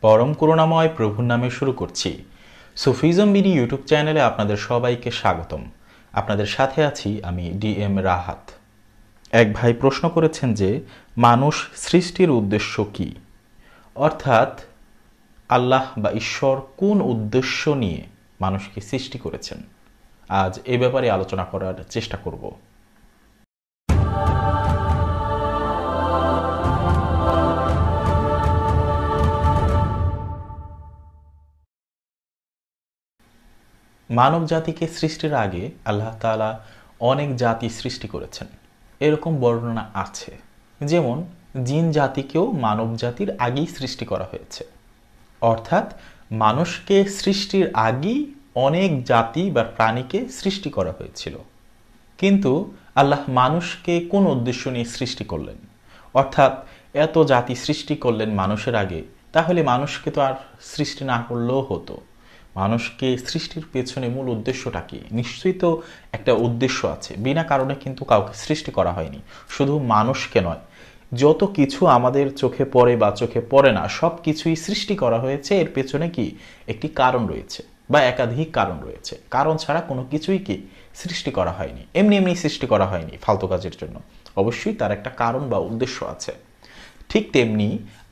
পরম করুণাময় প্রভুর নামে শুরু করছি। সুফিজম বিডি ইউটিউব চ্যানেলে আপনাদের সবাইকে স্বাগতম। আপনাদের সাথে আছি আমি ডি এম রাহাত। এক ভাই প্রশ্ন করেছেন যে, মানুষ সৃষ্টির উদ্দেশ্য কি? অর্থাৎ, আল্লাহ বা ঈশ্বর কোন উদ্দেশ্য নিয়ে মানুষকে সৃষ্টি করেছেন? আজ এ ব্যাপারে আলোচনা করার চেষ্টা করব। মানব জাতিকে সৃষ্টির আগে আল্লাহ তাআলা অনেক জাতি সৃষ্টি করেছেন। এরকম বর্ণনা আছে। যেমন, জিন জাতিকেও মানব জাতির আগেই সৃষ্টি করা হয়েছে। অর্থাৎ, মানুষকে সৃষ্টির আগেই অনেক জাতি বা প্রাণীকে সৃষ্টি করা হয়েছিল। কিন্তু, আল্লাহ মানুষকে কোন উদ্দেশ্য নিয়ে সৃষ্টি করলেন? অর্থাৎ, এত জাতি সৃষ্টি করলেন মানুষের আগে, তাহলে মানুষকে তো আর সৃষ্টি না করলেও হতো। মানুষকে সৃষ্টির পেছনে মূল উদ্দেশ্যটা কি? নিশ্চয়ই তো একটা উদ্দেশ্য আছে। বিনা কারণে কিন্তু কাউকে সৃষ্টি করা হয়নি। শুধু মানুষকে নয়, যত কিছু আমাদের চোখে পড়ে বা চোখে পড়ে না, সব কিছুই সৃষ্টি করা হয়েছে। এর পেছনে কি? একটি কারণ রয়েছে বা একাধিক কারণ রয়েছে। কারণ ছাড়া কোনো কিছুই কি সৃষ্টি করা হয়নি? এমনি এমনি সৃষ্টি করা হয়নি ফালতু কাজের জন্য। অবশ্যই তার একটা কারণ বা উদ্দেশ্য আছে। ঠিক তেমনি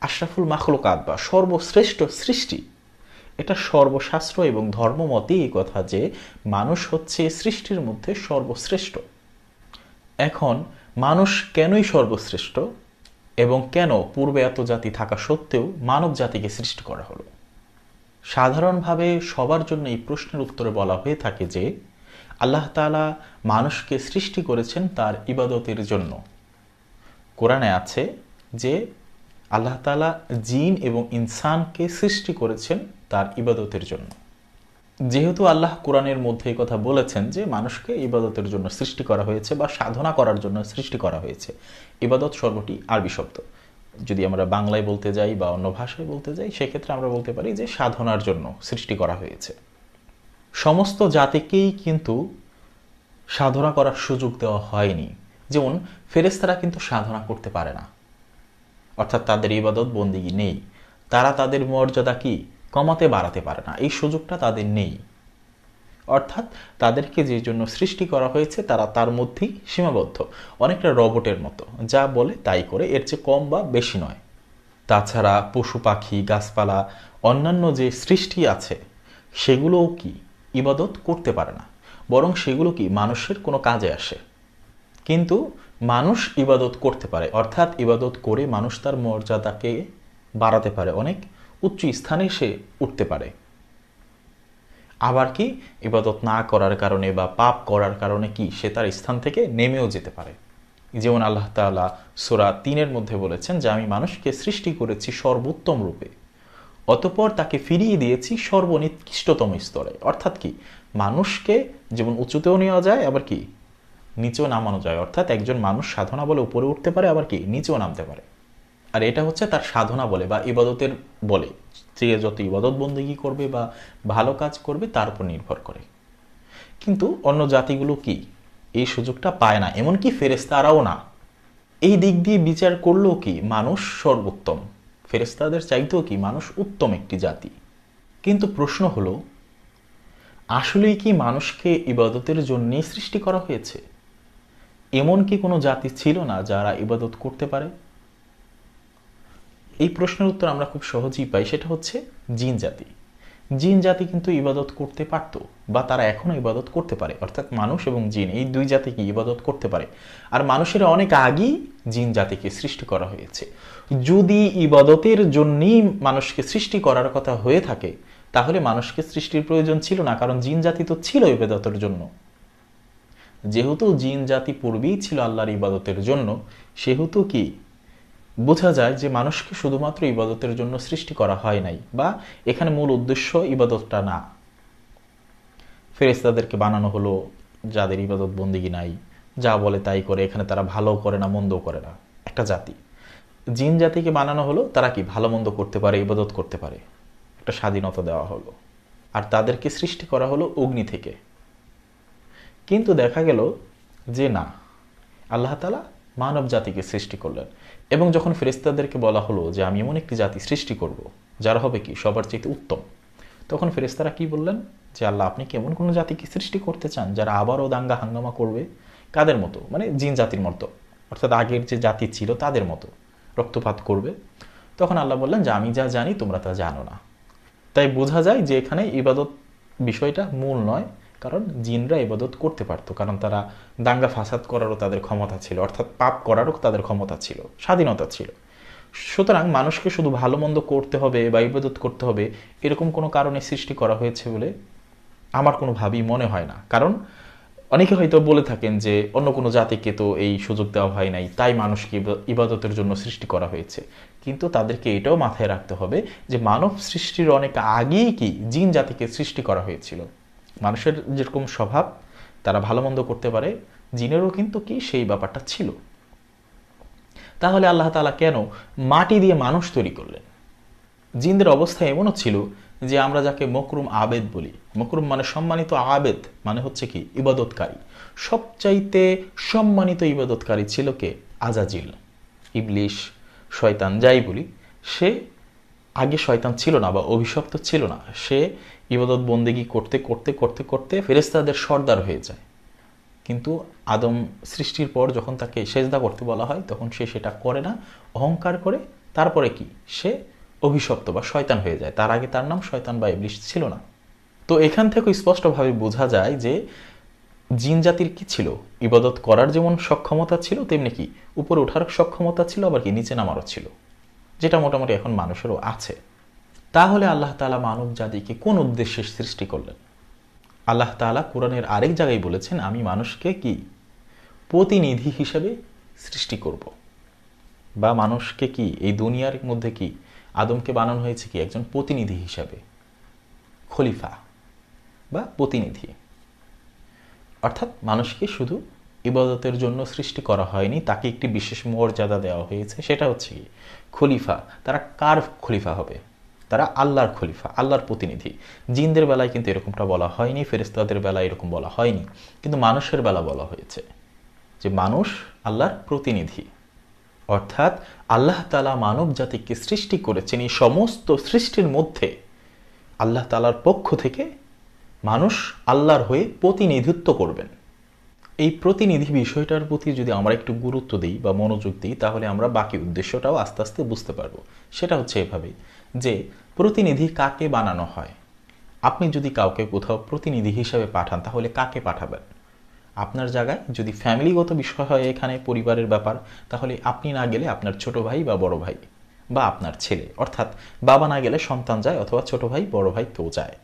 আশরাফুল মাখলুকাত বা সর্বশ্রেষ্ঠ সৃষ্টি এটা সর্বশাস্ত্র এবং ধর্মমতে এই কথা যে মানুষ হচ্ছে সৃষ্টির মধ্যে সর্বশ্রেষ্ঠ। এখন মানুষ কেনই সর্বশ্রেষ্ঠ এবং কেন পূর্বে এত জাতি থাকা সত্ত্বেও মানব জাতিকে সৃষ্টি করা হলো? সাধারণভাবে সবার জন্য এই প্রশ্নের উত্তরে বলা হয়ে থাকে যে আল্লাহ তালা মানুষকে সৃষ্টি করেছেন তার ইবাদতের জন্য। কোরআনে আছে যে আল্লাহ তালা জিন এবং ইনসানকে সৃষ্টি করেছেন তার ইবাদতের জন্য। যেহেতু আল্লাহ কোরআনের মধ্যে কথা বলেছেন যে, মানুষকে ইবাদতের জন্য সৃষ্টি করা হয়েছে বা সাধনা করার জন্য সৃষ্টি করা হয়েছে। ইবাদত সর্বটি আরবি শব্দ। যদি আমরা বাংলায় বলতে যাই বা অন্য ভাষায় বলতে যাই, সেক্ষেত্রে আমরা বলতে পারি যে, সাধনার জন্য সৃষ্টি করা হয়েছে। সমস্ত জাতিকেই কিন্তু সাধনা করার সুযোগ দেওয়া হয়নি। যেমন ফেরেস্তারা কিন্তু সাধনা করতে পারে না। অর্থাৎ তাদের ইবাদত বন্দিগি নেই। তারা তাদের মর্যাদা কি? কমাতে বাড়াতে পারে না। এই সুযোগটা তাদের নেই। অর্থাৎ তাদেরকে যে জন্য সৃষ্টি করা হয়েছে, তারা তার মধ্যেই সীমাবদ্ধ। অনেকটা রবটের মতো। যা বলে তাই করে। এর চেয়ে কম বা বেশি নয়। তাছাড়া পশু পাখি, গাছপালা, অন্যান্য যে সৃষ্টি আছে, সেগুলোও কি ইবাদত করতে পারে না? বরং সেগুলো কি মানুষের কোনো কাজে আসে? কিন্তু মানুষ ইবাদত করতে পারে। অর্থাৎ ইবাদত করে মানুষ তার মর্যাদাকে বাড়াতে পারে। অনেক উচ্চ স্থানে সে উঠতে পারে। আবার কি ইবাদত না করার কারণে বা পাপ করার কারণে কি সে তার স্থান থেকে নেমেও যেতে পারে? যেমন আল্লাহ তালা সোরা তিনের মধ্যে বলেছেন যে, আমি মানুষকে সৃষ্টি করেছি সর্বোত্তম রূপে, অতপর তাকে ফিরিয়ে দিয়েছি সর্বনিকৃষ্টতম স্তরে। অর্থাৎ কি মানুষকে যেমন উঁচুতেও নেওয়া যায়, আবার কি নিচেও নামানো যায়। অর্থাৎ একজন মানুষ সাধনা বলে উপরে উঠতে পারে, আবার কি নিচেও নামতে পারে। আর এটা হচ্ছে তার সাধনা বলে বা ইবাদতের বলে। যে যত ইবাদত বন্দিগি করবে বা ভালো কাজ করবে তার উপর নির্ভর করে। কিন্তু অন্য জাতিগুলো কি? এই সুযোগটা পায় না। এমনকি ফেরেস্তারাও না। এই দিক দিয়ে বিচার করলেও কি? মানুষ সর্বোত্তম। ফেরেস্তাদের চাইতেও কি? মানুষ উত্তম একটি জাতি। কিন্তু প্রশ্ন হলো, আসলেই কি মানুষকে ইবাদতের জন্যই সৃষ্টি করা হয়েছে? এমন কি কোনো জাতি ছিল না যারা ইবাদত করতে পারে? এই প্রশ্নের উত্তর আমরা খুব সহজেই পাই, সেটা হচ্ছে জিন জাতি। জিন জাতি কিন্তু ইবাদত করতে পারত বা তারা এখনও ইবাদত করতে পারে, অর্থাৎ মানুষ এবং জিন, এই দুই জাতিকে ইবাদত করতে পারে। আর মানুষের অনেক আগেই জিন জাতিকে সৃষ্টি করা হয়েছে। যদি ইবাদতের জন্যই মানুষকে সৃষ্টি করার কথা হয়ে থাকে, তাহলে মানুষকে সৃষ্টির প্রয়োজন ছিল না, কারণ জিন জাতি তো ছিল ইবাদতের জন্য। যেহেতু জিন জাতি পূর্বেই ছিল আল্লাহর ইবাদতের জন্য, সেহেতু কি বোঝা যায় যে মানুষকে শুধুমাত্র ইবাদতের জন্য সৃষ্টি করা হয় নাই বা এখানে মূল উদ্দেশ্য ইবাদতটা না। ফেরেস্তাদেরকে বানানো হলো যাদের ইবাদত বন্দিগি নাই, যা বলে তাই করে, এখানে তারা ভালো করে না, মন্দও করে না। একটা জাতি। জিন জাতিকে বানানো হলো, তারা কি ভালো মন্দ করতে পারে, ইবাদত করতে পারে? একটা স্বাধীনতা দেওয়া হলো। আর তাদেরকে সৃষ্টি করা হলো অগ্নি থেকে। কিন্তু দেখা গেল যে না, আল্লাহ তালা মানব জাতিকে সৃষ্টি করলেন। এবং যখন ফেরেস্তাদেরকে বলা হলো যে আমি এমন একটি জাতি সৃষ্টি করব, যারা হবে কি? সবার চাইতে উত্তম। তখন ফেরেস্তারা কি বললেন? যে আল্লাহ, আপনি কি এমন কোনো জাতিকে সৃষ্টি করতে চান যারা আবারও দাঙ্গা হাঙ্গামা করবে? কাদের মতো? মানে জিন জাতির মতো। অর্থাৎ আগের যে জাতি ছিল তাদের মতো রক্তপাত করবে। তখন আল্লাহ বললেন যে, আমি যা জানি তোমরা তা জানো না। তাই বোঝা যায় যে এখানে ইবাদত বিষয়টা মূল নয়। কারণ জিনরা ইবাদত করতে পারতো, কারণ তারা দাঙ্গা ফাসাদ করারও তাদের ক্ষমতা ছিল, অর্থাৎ পাপ করারও তাদের ক্ষমতা ছিল, স্বাধীনতা ছিল। সুতরাং মানুষকে শুধু ভালো মন্দ করতে হবে বা ইবাদত করতে হবে এরকম কোনো কারণে সৃষ্টি করা হয়েছে বলে আমার কোনো ভাবই মনে হয় না। কারণ অনেকে হয়তো বলে থাকেন যে অন্য কোনো জাতিকে তো এই সুযোগ দেওয়া হয় নাই, তাই মানুষকে ইবাদতের জন্য সৃষ্টি করা হয়েছে। কিন্তু তাদেরকে এটাও মাথায় রাখতে হবে যে মানব সৃষ্টির অনেক আগেই কি জিন জাতিকে সৃষ্টি করা হয়েছিল। মানুষের যেরকম স্বভাব, তারা ভালো মন্দ করতে পারে, জিনেরও কিন্তু কি সেই ব্যাপারটা ছিল। তাহলে আল্লাহ তালা কেন মাটি দিয়ে মানুষ তৈরি করলেন? জিনদের অবস্থা এমনও ছিল যে আমরা যাকে মকরুম আবেদ বলি। মকরুম মানে সম্মানিত আবেদ মানে হচ্ছে কি, ইবাদতকারী। সবচাইতে সম্মানিত ইবাদতকারী ছিল কে? আজাজিল, ইবলিশ, শয়তান, যাই বলি। সে আগে শয়তান ছিল না বা অভিশপ্ত ছিল না। সে ইবাদত বন্দেগি করতে করতে করতে করতে ফেরেস্তাদের সর্দার হয়ে যায়। কিন্তু আদম সৃষ্টির পর যখন তাকে সেজদা করতে বলা হয়, তখন সে সেটা করে না। অহংকার করে, তারপরে কি? সে অভিশপ্ত বা শয়তান হয়ে যায়। তার আগে তার নাম শয়তান বা ইবলিশ ছিল না। তো এখান থেকে স্পষ্টভাবে বোঝা যায় যে জিন জাতির কি ছিল? ইবাদত করার যেমন সক্ষমতা ছিল, তেমনি কি? উপরে ওঠার সক্ষমতা ছিল, আবার কি? নিচে নামারও ছিল। যেটা মোটামুটি এখন মানুষেরও আছে। তাহলে আল্লাহ তালা মানব জাতিকে কোন উদ্দেশ্যে সৃষ্টি করলেন? আল্লাহ তালা কোরআনের আরেক জায়গায় বলেছেন, আমি মানুষকে কি প্রতিনিধি হিসেবে সৃষ্টি করব? বা মানুষকে কি এই দুনিয়ার মধ্যে কি আদমকে বানানো হয়েছে কি একজন প্রতিনিধি হিসাবে? খলিফা বা প্রতিনিধি? অর্থাৎ মানুষকে শুধু ইবাদতের জন্য সৃষ্টি করা হয়নি, তাকে একটি বিশেষ মর্যাদা দেওয়া হয়েছে, সেটা হচ্ছে কি? খলিফা, তারা কার খলিফা হবে? তারা আল্লাহর খলিফা, আল্লাহর প্রতিনিধি। জিনদের বেলায় কিন্তু এরকমটা বলা হয়নি ফেরিস্তাদের বেলায় এরকম বলা হয়নি। কিন্তু মানুষের বেলা বলা হয়েছে যে মানুষ আল্লাহর প্রতিনিধি। অর্থাৎ আল্লাহ তালা মানব জাতিকে সৃষ্টি করেছেন এই সমস্ত সৃষ্টির মধ্যে। আল্লাহ তালার পক্ষ থেকে মানুষ আল্লাহর হয়ে প্রতিনিধিত্ব করবেন। এই প্রতিনিধি বিষয়টার প্রতি যদি আমরা একটু গুরুত্ব দিই বা মনোযোগ দিই, তাহলে আমরা বাকি উদ্দেশ্যটাও আস্তে আস্তে বুঝতে পারব। সেটা হচ্ছে এভাবে যে প্রতিনিধি কাকে বানানো হয়। আপনি যদি কাউকে কোথাও প্রতিনিধি হিসেবে পাঠান, তাহলে কাকে পাঠাবেন? আপনার জায়গায় যদি ফ্যামিলিগত বিষয় হয় এখানে, পরিবারের ব্যাপার, তাহলে আপনি না গেলে আপনার ছোট ভাই বা বড় ভাই বা আপনার ছেলে। অর্থাৎ বাবা না গেলে সন্তান যায় অথবা ছোট ভাই, বড় ভাই কেউ যায়।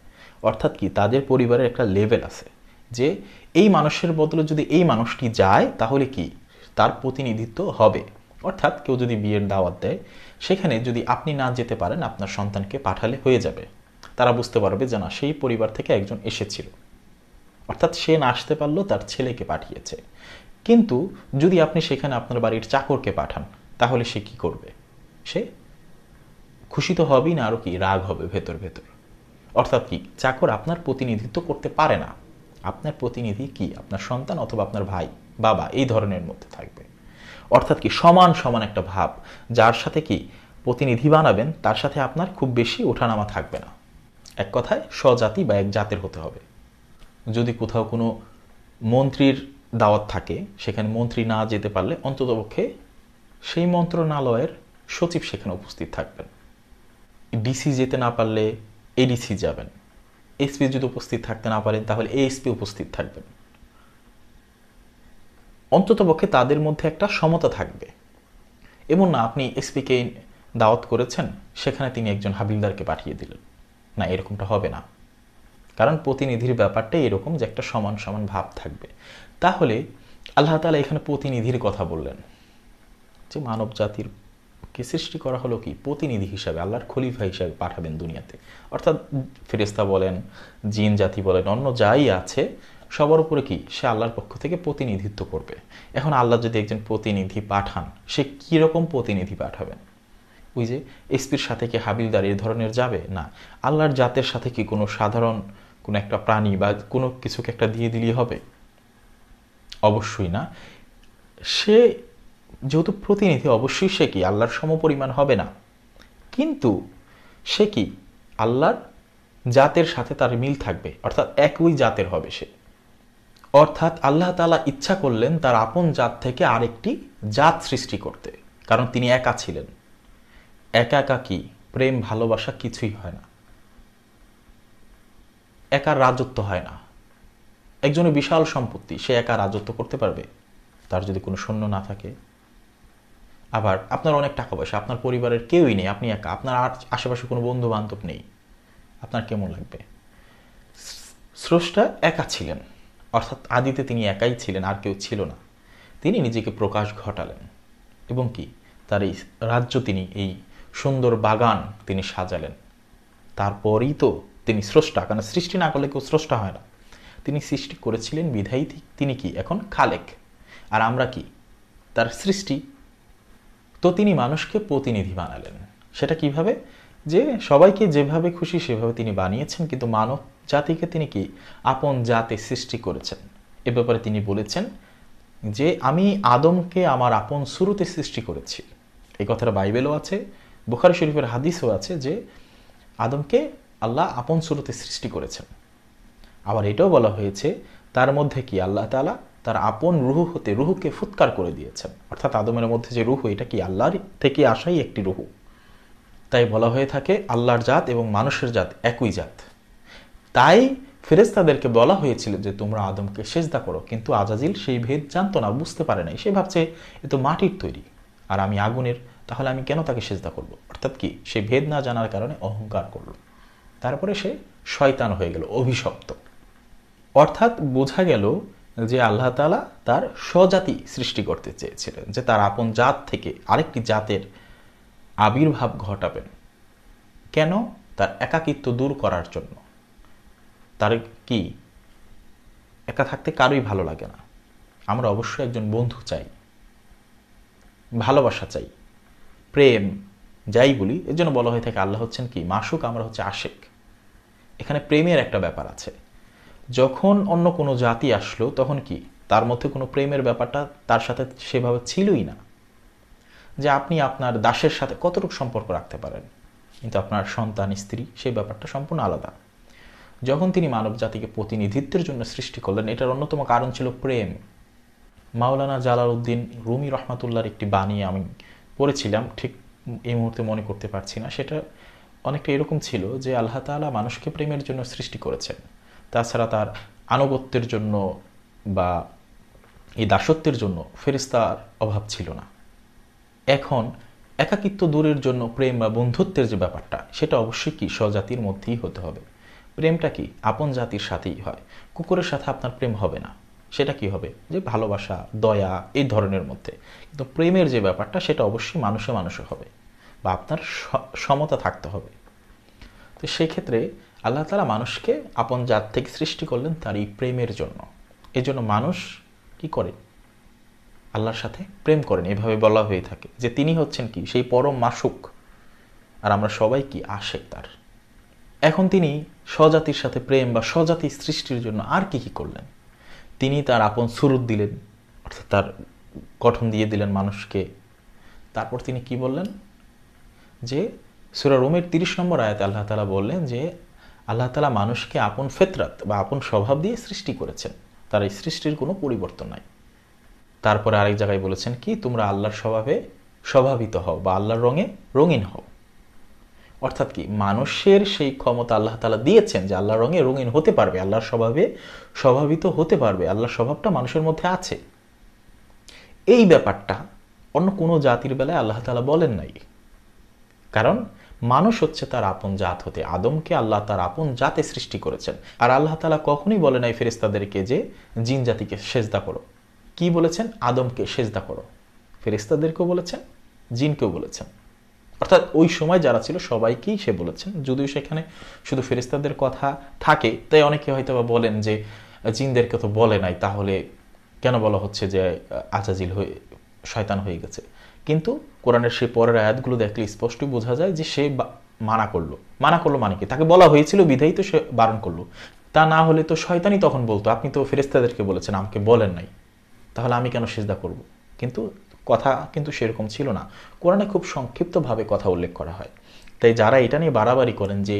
অর্থাৎ কি, তাদের পরিবারের একটা লেভেল আছে যে এই মানুষের বদলে যদি এই মানুষটি যায়, তাহলে কি, তার প্রতিনিধিত্ব হবে। অর্থাৎ কেউ যদি বিয়ের দাওয়াত দেয় সেখানে যদি আপনি না যেতে পারেন, আপনার সন্তানকে পাঠালে হয়ে যাবে। তারা বুঝতে পারবে যে না, সেই পরিবার থেকে একজন এসেছিল। অর্থাৎ সে না আসতে পারল, তার ছেলেকে পাঠিয়েছে। কিন্তু যদি আপনি সেখানে আপনার বাড়ির চাকরকে পাঠান, তাহলে সে কি করবে? সে খুশি তো হবেই না আরও কি রাগ হবে ভেতর ভেতর। অর্থাৎ কি, চাকর আপনার প্রতিনিধিত্ব করতে পারে না। আপনার প্রতিনিধি কি? আপনার সন্তান অথবা আপনার ভাই, বাবা, এই ধরনের মধ্যে থাকবে। অর্থাৎ কি সমান সমান একটা ভাব, যার সাথে কি প্রতিনিধি বানাবেন, তার সাথে আপনার খুব বেশি ওঠানামা থাকবে না। এক কথায়, স্বজাতি বা এক জাতের হতে হবে। যদি কোথাও কোনো মন্ত্রীর দাওয়াত থাকে, সেখানে মন্ত্রী না যেতে পারলে অন্ততপক্ষে সেই মন্ত্রণালয়ের সচিব সেখানে উপস্থিত থাকবেন। ডিসি যেতে না পারলে এডিসি যাবেন। এসপি যদি উপস্থিত থাকতে না পারেন, তাহলে এএসপি উপস্থিত থাকবেন। অন্ততপক্ষে তাদের মধ্যে একটা সমতা থাকবে। এমন না আপনি এসপিকে দাওয়াত করেছেন, সেখানে তিনি একজন হাবিলদারকে পাঠিয়ে দিলেন। না, এরকমটা হবে না। কারণ প্রতিনিধির ব্যাপারটা এরকম যে একটা সমান সমান ভাব থাকবে। তাহলে আল্লাহ তালা এখানে প্রতিনিধির কথা বললেন। যে মানব জাতির কে সৃষ্টি করা হলো কি? প্রতিনিধি হিসাবে, আল্লাহর খলিফা হিসাবে পাঠাবেন দুনিয়াতে। অর্থাৎ ফেরেস্তা বলেন, জিন জাতি বলেন, অন্য যাই আছে সবার উপরে কি? সে আল্লাহর পক্ষ থেকে প্রতিনিধিত্ব করবে। এখন আল্লাহ যদি একজন প্রতিনিধি পাঠান, সে কীরকম প্রতিনিধি পাঠাবেন? ওই যে এসপির সাথে কি হাবিলদার এই ধরনের যাবে? না। আল্লাহর জাতের সাথে কি কোনো সাধারণ, কোনো একটা প্রাণী বা কোনো কিছুকে একটা দিয়ে দিলেই হবে? অবশ্যই না। সে যেহেতু প্রতিনিধি, অবশ্যই সে কি? আল্লাহর সমপরিমাণ হবে না। কিন্তু সে কি? আল্লাহর জাতের সাথে তার মিল থাকবে। অর্থাৎ একই জাতের হবে সে। অর্থাৎ আল্লাহ তালা ইচ্ছা করলেন তার আপন জাত থেকে আরেকটি জাত সৃষ্টি করতে, কারণ তিনি একা ছিলেন। একা একা কি? প্রেম, ভালোবাসা কিছুই হয় না। একা রাজত্ব হয় না। একজনের বিশাল সম্পত্তি, সে একা রাজত্ব করতে পারবে? তার যদি কোনো সৈন্য না থাকে? আবার আপনার অনেক টাকা পয়সা, আপনার পরিবারের কেউই নেই, আপনি একা, আপনার আশেপাশে কোনো বন্ধু বান্ধব নেই। আপনার কেমন লাগবে? স্রষ্টা একা ছিলেন। অর্থাৎ আদিতে তিনি একাই ছিলেন, আর কেউ ছিল না। তিনি নিজেকে প্রকাশ ঘটালেন। এবং কি? তার এই রাজ্য তিনি, এই সুন্দর বাগান তিনি সাজালেন। তারপরই তো তিনি স্রষ্টা কারণ সৃষ্টি না করলে কেউ স্রষ্টা হয় না। তিনি সৃষ্টি করেছিলেন বিধায়ী তিনি কি? এখন খালেক। আর আমরা কি? তার সৃষ্টি। তো তিনি মানুষকে প্রতিনিধি বানালেন। সেটা কীভাবে? যে সবাইকে যেভাবে খুশি সেভাবে তিনি বানিয়েছেন, কিন্তু মানব জাতিকে তিনি কি? আপন জাতে সৃষ্টি করেছেন। এ ব্যাপারে তিনি বলেছেন যে, আমি আদমকে আমার আপন শুরুতে সৃষ্টি করেছি। এই কথাটা বাইবেলও আছে, বুখারি শরীফের হাদিসও আছে যে, আদমকে আল্লাহ আপন শুরুতে সৃষ্টি করেছেন। আবার এটাও বলা হয়েছে, তার মধ্যে কি? আল্লাহ তালা তার আপন রুহু হতে রুহুকে ফুৎকার করে দিয়েছেন। অর্থাৎ আদমের মধ্যে যে রুহু, এটা কি আল্লাহর থেকে আসাই একটি রুহু? তাই বলা হয়ে থাকে, আল্লাহর জাত এবং মানুষের জাত একই জাত। তাই ফেরেস্তাদেরকে বলা হয়েছিল যে, তোমরা আদমকে সেজদা করো। কিন্তু আজাজিল সেই ভেদ জানতো না, বুঝতে পারে নাই। সে ভাবছে, এ তো মাটির তৈরি। আর আমি আগুনের, তাহলে আমি কেন তাকে সেজদা করব? অর্থাৎ কি, সে ভেদ না জানার কারণে অহংকার করল। তারপরে সে শয়তান হয়ে গেল, অভিশপ্ত। অর্থাৎ বোঝা গেল যে, আল্লাহ তালা তার স্বজাতি সৃষ্টি করতে চেয়েছিলেন, যে তার আপন জাত থেকে আরেকটি জাতের আবির্ভাব ঘটাবেন। কেন? তার একাকিত্ব দূর করার জন্য। তার কি? একা থাকতে কারোই ভালো লাগে না। আমরা অবশ্যই একজন বন্ধু চাই। ভালোবাসা চাই। প্রেম, যাই বলি, এর জন্য বলা হয়ে থাকে আল্লাহ হচ্ছেন কি? মাসুক, আমরা হচ্ছে আশেক। এখানে প্রেমের একটা ব্যাপার আছে। যখন অন্য কোনো জাতি আসলো, তখন কি? তার মধ্যে কোনো প্রেমের ব্যাপারটা তার সাথে সেভাবে ছিলই না। যে আপনি আপনার দাসের সাথে কতটুকু সম্পর্ক রাখতে পারেন? কিন্তু আপনার সন্তান, স্ত্রী, সেই ব্যাপারটা সম্পূর্ণ আলাদা। যখন তিনি মানব জাতিকে প্রতিনিধিত্বের জন্য সৃষ্টি করলেন, এটার অন্যতম কারণ ছিল প্রেম। মাওলানা জালাল উদ্দিন রুমি রহমাতুল্লার একটি বাণী আমি পড়েছিলাম, ঠিক এই মুহূর্তে মনে করতে পারছি না। সেটা অনেকটা এরকম ছিল যে, আল্লাহ তালা মানুষকে প্রেমের জন্য সৃষ্টি করেছেন। তাছাড়া তার আনুগত্যের জন্য বা এই দাসত্বের জন্য ফেরিস্তার অভাব ছিল না। এখন একাকিত্ব দূরের জন্য প্রেম বা বন্ধুত্বের যে ব্যাপারটা, সেটা অবশ্যই কি স্বজাতির মধ্যেই হতে হবে। প্রেমটা কি আপন জাতির সাথেই হয়? কুকুরের সাথে আপনার প্রেম হবে না। সেটা কি হবে? যে ভালোবাসা, দয়া এই ধরনের মধ্যে। কিন্তু প্রেমের যে ব্যাপারটা, সেটা অবশ্যই মানুষে মানুষে হবে বা আপনার সমতা থাকতে হবে। তো সেক্ষেত্রে আল্লাহ তালা মানুষকে আপন জাত থেকে সৃষ্টি করলেন তার এই প্রেমের জন্য। এই জন্য মানুষ কি করে আল্লাহর সাথে প্রেম করেন। এভাবে বলা হয়ে থাকে যে তিনি হচ্ছেন কি? সেই পরম মাসুক। আর আমরা সবাই কি? আসে তার। এখন তিনি স্বজাতির সাথে প্রেম বা স্বজাতি সৃষ্টির জন্য আর কি কি করলেন? তিনি তার আপন সুরুত দিলেন, অর্থাৎ তার গঠন দিয়ে দিলেন মানুষকে। তারপর তিনি কি বললেন? যে সুরা রোমের তিরিশ নম্বর আয়াতে আল্লাহ তালা বললেন যে আল্লাহ তালা মানুষকে আপন ফেতরাত বা আপন স্বভাব দিয়ে সৃষ্টি করেছেন। তার এই সৃষ্টির কোনো পরিবর্তন নাই। তারপরে আরেক জায়গায় বলেছেন কি, তোমরা আল্লাহর স্বভাবে স্বভাবিত হও বা আল্লাহর রঙে রঙিন হও। অর্থাৎ কি? মানুষের সেই ক্ষমতা আল্লাহ তালা দিয়েছেন যে আল্লাহর রঙে রঙিন হতে পারবে, আল্লাহর স্বভাবে স্বভাবিত হতে পারবে, আল্লাহর স্বভাবটা মানুষের মধ্যে আছে। এই ব্যাপারটা অন্য কোনো জাতির বেলায় আল্লাহ তালা বলেন নাই। কারণ মানুষ হচ্ছে তার আপন জাত হতে, আদমকে আল্লাহ তার আপন জাতে সৃষ্টি করেছেন। আর আল্লাহ তালা কখনোই বলে নাই ফেরিস্তাদেরকে যে জিন জাতিকে সেজদা করো। কি বলেছেন? আদমকে সেজদা করো। ফেরিস্তাদেরকেও বলেছেন, জিনকেও বলেছেন। অর্থাৎ ওই সময় যারা ছিল সবাইকেই সে বলেছেন। যদিও সেখানে শুধু ফেরিস্তাদের কথা থাকে, তাই অনেকে হয়তো বলেন যে, জিনদেরকে তো বলে নাই, তাহলে কেন বলা হচ্ছে যে আজাজিল হয়ে, শয়তান হয়ে গেছে? কিন্তু কোরআনের সেই পরের আয়াতগুলো দেখলে স্পষ্টই বোঝা যায় যে সে মানা করল। মানা করল মানে কি? তাকে বলা হয়েছিল বিধায়ী তো সে বারণ করল। তা না হলে তো শয়তানই তখন বলতো, আপনি তো ফেরিস্তাদেরকে বলেছেন, আমাকে বলেন নাই। তাহলে আমি কেন সেজদা করব? কিন্তু কথা কিন্তু সেরকম ছিল না। কোরআনে খুব সংক্ষিপ্তভাবে কথা উল্লেখ করা হয়। তাই যারা এটা নিয়ে বাড়াবাড়ি করেন যে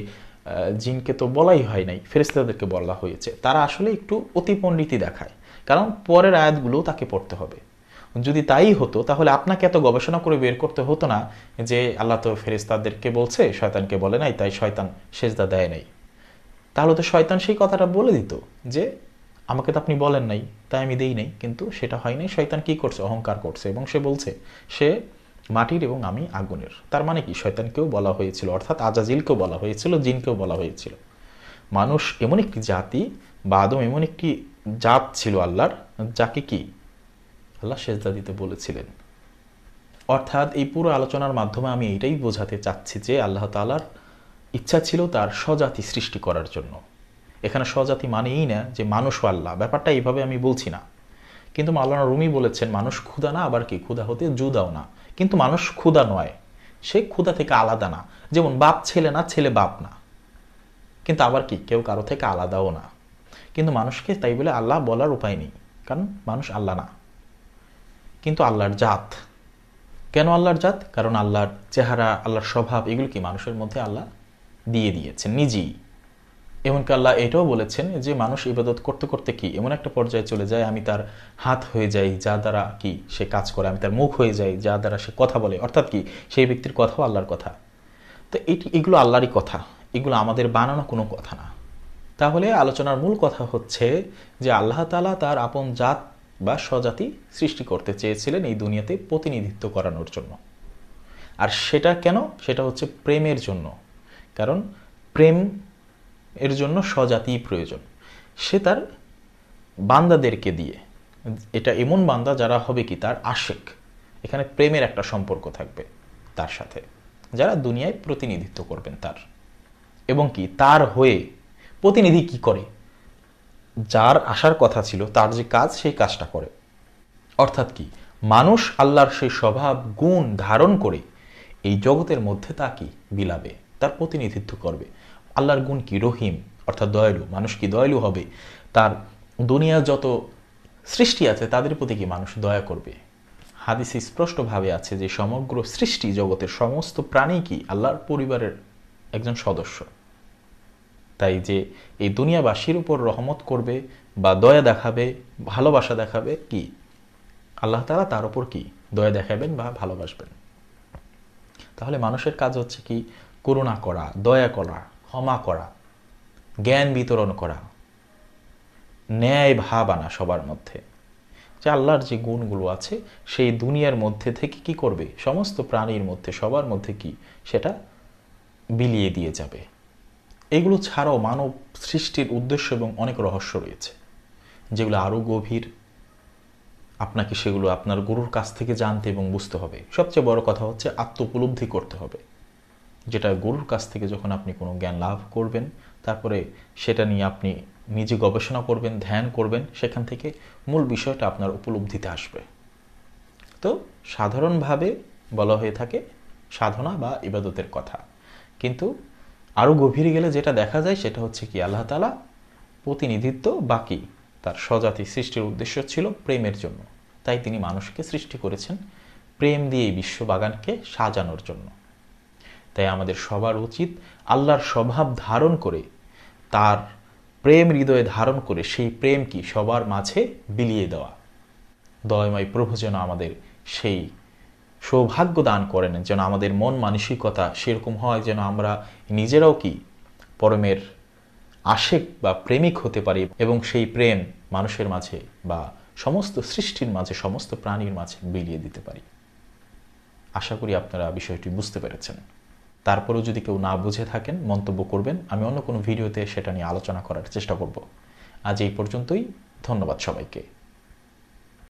জিনকে তো বলাই হয় নাই ফেরেস্তাদেরকে বলা হয়েছে, তারা আসলে একটু অতিপণ্ডিতি দেখায়। কারণ পরের আয়াতগুলো তাকে পড়তে হবে। যদি তাই হতো, তাহলে আপনাকে এত গবেষণা করে বের করতে হতো না যে, আল্লাহ তো ফেরেস্তাদেরকে বলছে, শয়তানকে বলে নাই, তাই শয়তান সেজদা দেয় নাই। তাহলে তো শয়তান সেই কথাটা বলে দিত যে আমাকে তো আপনি বলেন নাই, তাই আমি দেই নাই, কিন্তু সেটা হয় নাই। শয়তান কি করছে? অহংকার করছে এবং সে বলছে, সে মাটির এবং আমি আগুনের। তার মানে কি? শয়তানকেও বলা হয়েছিল, অর্থাৎ আজাজিলকেও বলা হয়েছিল, জিনকেও বলা হয়েছিল। মানুষ এমন একটি জাতি বা আদম এমন একটি জাত ছিল আল্লাহর, যাকে কি? আল্লাহ সেজদা দিতে বলেছিলেন। অর্থাৎ এই পুরো আলোচনার মাধ্যমে আমি এটাই বোঝাতে চাচ্ছি যে আল্লাহ তালার ইচ্ছা ছিল তার স্বজাতি সৃষ্টি করার জন্য। এখানে স্বজাতি মানেই না যে মানুষ আল্লাহ। ব্যাপারটা এইভাবে আমি বলছি না। কিন্তু মাওলানা রুমি বলেছেন, মানুষ ক্ষুধা না, আবার কি? ক্ষুধা হতে জুদাও না। কিন্তু মানুষ ক্ষুধা নয়, সে ক্ষুধা থেকে আলাদা না। যেমন বাপ ছেলে না, ছেলে বাপ না। কিন্তু আবার কি? কেউ কারও থেকে আলাদাও না। কিন্তু মানুষকে তাই বলে আল্লাহ বলার উপায় নেই, কারণ মানুষ আল্লাহ না। কিন্তু আল্লাহর জাত। কেন আল্লাহর জাত? কারণ আল্লাহর চেহারা, আল্লাহর স্বভাব, এগুলো কি মানুষের মধ্যে আল্লাহ দিয়ে দিয়েছেন, নিজেই। এমনকি আল্লাহ এটাও বলেছেন যে মানুষ ইবাদত করতে করতে কি? এমন একটা পর্যায়ে চলে যায়, আমি তার হাত হয়ে যাই, যা দ্বারা কি সে কাজ করে, আমি তার মুখ হয়ে যাই, যা দ্বারা সে কথা বলে। অর্থাৎ কি? সেই ব্যক্তির কথাও আল্লাহর কথা। তো এটি, এগুলো আল্লাহরই কথা। এগুলো আমাদের বানানো কোনো কথা না। তাহলে আলোচনার মূল কথা হচ্ছে যে আল্লাহ তালা তার আপন জাত বা স্বজাতি সৃষ্টি করতে চেয়েছিলেন এই দুনিয়াতে প্রতিনিধিত্ব করানোর জন্য। আর সেটা কেন? সেটা হচ্ছে প্রেমের জন্য। কারণ প্রেম এর জন্য স্বজাতি প্রয়োজন। সে তার বান্দাদেরকে দিয়ে, এটা এমন বান্দা যারা হবে কি তার আশেক। এখানে প্রেমের একটা সম্পর্ক থাকবে তার সাথে, যারা দুনিয়ায় প্রতিনিধিত্ব করবেন তার। এবং কি তার হয়ে প্রতিনিধি কি করে? যার আসার কথা ছিল, তার যে কাজ, সেই কাজটা করে। অর্থাৎ কি, মানুষ আল্লাহর সেই স্বভাব, গুণ ধারণ করে এই জগতের মধ্যে তা কি? বিলাবে তার প্রতিনিধিত্ব করবে। আল্লাহর গুণ কি? রহিম, অর্থাৎ দয়ালু। মানুষ কি দয়ালু হবে? তার দুনিয়া যত সৃষ্টি আছে, তাদের প্রতি কি মানুষ দয়া করবে? হাদিসে স্পষ্টভাবে আছে যে সমগ্র সৃষ্টি জগতের সমস্ত প্রাণী কি? আল্লাহর পরিবারের একজন সদস্য। তাই যে এই দুনিয়াবাসীর উপর রহমত করবে বা দয়া দেখাবে, ভালোবাসা দেখাবে কি? আল্লাহ তালা তার উপর কি দয়া দেখাবেন বা ভালোবাসবেন? তাহলে মানুষের কাজ হচ্ছে কি? করুণা করা, দয়া করা। ক্ষমা করা, জ্ঞান বিতরণ করা, ন্যায় ভাব আনা সবার মধ্যে। যে আল্লাহর যে গুণগুলো আছে, সেই দুনিয়ার মধ্যে থেকে কি করবে? সমস্ত প্রাণীর মধ্যে, সবার মধ্যে কি? সেটা বিলিয়ে দিয়ে যাবে। এগুলো ছাড়াও মানব সৃষ্টির উদ্দেশ্য এবং অনেক রহস্য রয়েছে, যেগুলো আরও গভীর। আপনাকে সেগুলো আপনার গুরুর কাছ থেকে জানতে এবং বুঝতে হবে। সবচেয়ে বড় কথা হচ্ছে আত্ম উপলব্ধি করতে হবে। যেটা গুরুর কাছ থেকে যখন আপনি কোনো জ্ঞান লাভ করবেন, তারপরে সেটা নিয়ে আপনি নিজে গবেষণা করবেন, ধ্যান করবেন, সেখান থেকে মূল বিষয়টা আপনার উপলব্ধিতে আসবে। তো সাধারণভাবে বলা হয়ে থাকে সাধনা বা ইবাদতের কথা। কিন্তু আরও গভীরে গেলে যেটা দেখা যায় সেটা হচ্ছে কি, আল্লাহ তালা প্রতিনিধিত্ব বাকি তার স্বজাতি সৃষ্টির উদ্দেশ্য ছিল প্রেমের জন্য। তাই তিনি মানুষকে সৃষ্টি করেছেন প্রেম দিয়ে এই বিশ্ববাগানকে সাজানোর জন্য। তাই আমাদের সবার উচিত আল্লাহর স্বভাব ধারণ করে, তার প্রেম হৃদয়ে ধারণ করে সেই প্রেম কি সবার মাঝে বিলিয়ে দেওয়া। দয়ময় প্রভু যেন আমাদের সেই সৌভাগ্য দান করেন, যেন আমাদের মন মানসিকতা সেরকম হয় যেন আমরা নিজেরাও কি পরমের আশেক বা প্রেমিক হতে পারি এবং সেই প্রেম মানুষের মাঝে বা সমস্ত সৃষ্টির মাঝে, সমস্ত প্রাণীর মাঝে বিলিয়ে দিতে পারি। আশা করি আপনারা বিষয়টি বুঝতে পেরেছেন। তারপরেও যদি কেউ না বুঝে থাকেন, মন্তব্য করবেন, আমি অন্য কোনো ভিডিওতে সেটা নিয়ে আলোচনা করার চেষ্টা করব। আজ এই পর্যন্তই, ধন্যবাদ সবাইকে।